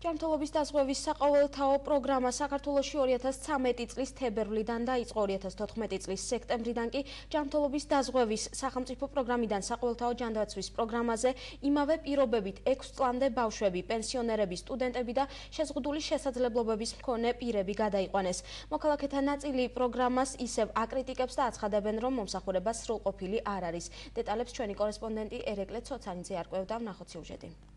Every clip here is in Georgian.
ჯანმრთელობის დაზღვევის საყოველთაო პროგრამა საქართველოში 2013 წლის თებერვლიდან დაიწყო 2014 წლის სექტემბრიდან კი ჯანმრთელობის დაზღვევის სახელმწიფო პროგრამიდან საყოველთაო ჯანდაცვის პროგრამაზე იმავე პირობებით 6 წლამდე ბავშვები, პენსიონერები, სტუდენტები და შეზღუდული შესაძლებლობების მქონე პირები გადაიყვანეს. მოქალაქეთა ნაწილი პროგრამას ისევ აკრიტიკებს და აცხადებენ, რომ მომსახურება სრულყოფილი არ არის. დეტალებს ჩვენი კორესპონდენტი ერეკლე ცოცანიძე არკვევდა ვნახოთ სიუჟეტი.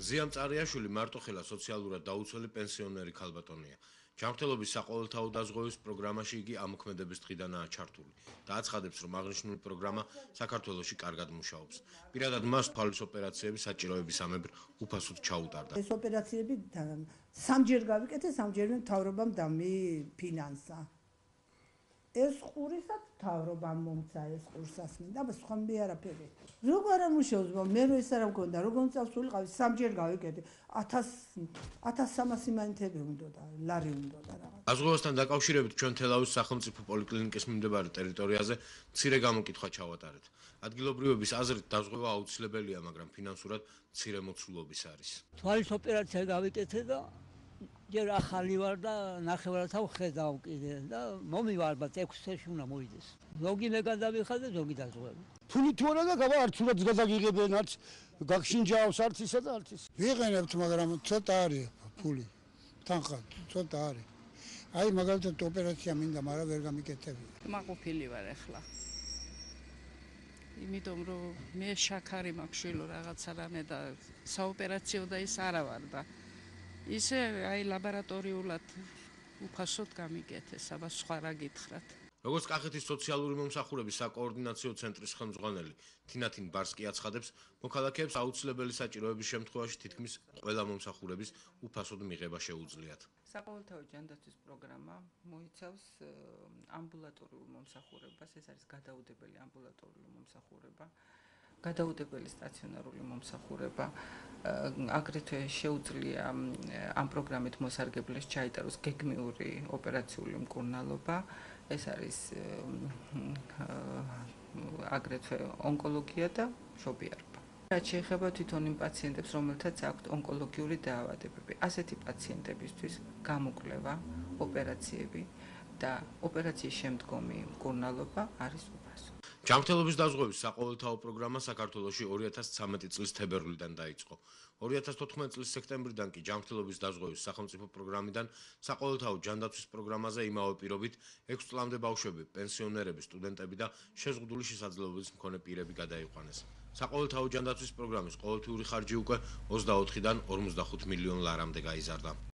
ზიამ წარიაშვილი მარტოხელა სოციალურად დაუცველი პენსიონერი ქალბატონია. ჯანმრთელობის საყოველთაო დაზღვევის პროგრამაში იგი ამოქმედების დღიდანაა ჩართული და აცხადებს, რომ აღნიშნული პროგრამა საქართველოში კარგად მუშაობს. პირადად მას თვალის ოპერაციები საჭიროების ამებრ უფასოდ ჩაუტარდა. ეს ოპერაციები სამჯერ გავიკეთე, სამჯერმე მთავრობამ დამიფინანსა. ეს ყურისაც თავრობამ მომცა ეს ყურსაც მინდა, აბა სხვა მე არაფერი. როგორ ამუშავს ბა მე რო ეს არა მქონდა, როგორ წავს ვიყავი, სამჯერ გავიგე 1000 1300 მანიტები უნდოდა, ლარი უნდოდა რაღაც. აზღვევასთან დაკავშირებით ჩვენ თელავის სახელმწიფო პოლიკლინიკის მიმდებარე ტერიტორიაზე მცირე გამოკითხვა ჩავატარეთ. ადგილობრივების აზრით დაზღვევა აუცილებელია, მაგრამ ფინანსურად მცირე მოცულობის არის. თვალის ოპერაცია გავიკეთე და ჯერ ახალი ვარ და ნახევრად ვხედავ კიდე და მომივარ ალბათ 6 წელში უნდა მოიდეს. ზოგი მე გადავიხადე, ზოგი დაზღვევი. ფული თუ არა და გავა არც უნდა გადაგიღებენ, არც გაგშინჯავს არც ისა და არც ის. ვიყენებთ, მაგრამ ცოტა არის ფული. თანხა ცოტა არის. აი მაგალითად ოპერაცია მინდა, მაგრამ ვერ გამიკეთებია. მაყופილი ვარ ახლა. იმიტომ რომ მე შაქარი მაქვს შილო რაღაცა რამე და საოპერაციო და ის არა ვარ და ისე აი ლაბორატორიულად უფასოდ გამიგეთეს, აბა სხვა რა გითხრათ. როგორც კახეთის სოციალური მომსახურების საკოორდინაციო ცენტრის ხელმძღვანელი თინათინ ბარსკი აცხადებს, მოქალაქეებს აუცილებელი საჭიროების შემთხვევაში თითქმის ყველა მომსახურების უფასოდ მიღება შეუძლიათ. საყოველთაო ჯანდაცვის პროგრამა მოიცავს ამბულატორიულ მომსახურებას, ეს არის გადაუდებელი ამბულატორიული მომსახურება. გადაუდებელი სტაციონარული მომსახურება აგრეთვე შეუძლია ამ პროგრამით მოსარგებლეს ჩაიტაროს გეგმიური ოპერაციული მკურნალობა. ეს არის აგრეთვე ონკოლოგია და შობიარობა რაც შეეხება თვითონ იმ პაციენტებს რომელთაც აქვთ ონკოლოგიური დაავადებები. ასეთი პაციენტებისთვის გამოკვლევა ოპერაციები და ოპერაციის შემდგომი მკურნალობა არის უფასო ჯანმრთელობის დაზღვევის საყოველთაო პროგრამა საქართველოში 2013 წლის თებერვლიდან დაიწყო. 2014 წლის სექტემბრიდან კი ჯანმრთელობის დაზღვევის სახელმწიფო პროგრამიდან საყოველთაო ჯანდაცვის პროგრამაზე იმავე პირობით 6 წლამდე ბავშვები, პენსიონერები, სტუდენტები და შეზღუდული შესაძლებლობის მქონე პირები გადაიყვანეს. საყოველთაო ჯანდაცვის პროგრამის ყოველთვიური ხარჯი უკვე 24-დან 55 მილიონ ლარამდე გაიზარდა.